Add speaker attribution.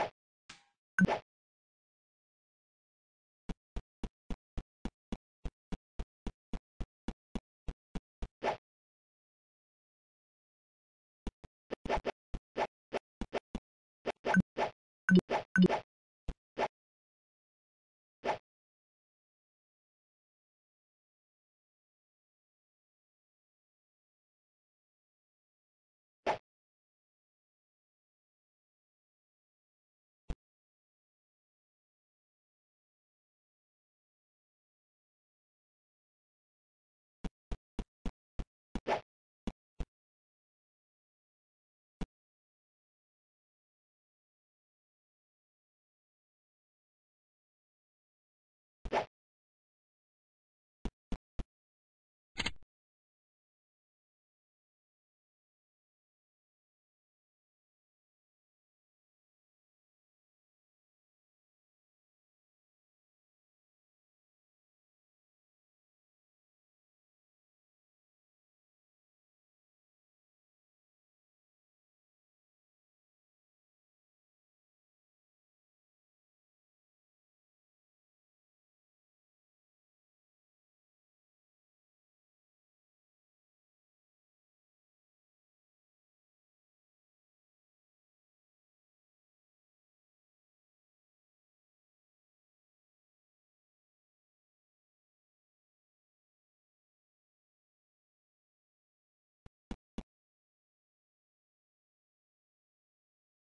Speaker 1: you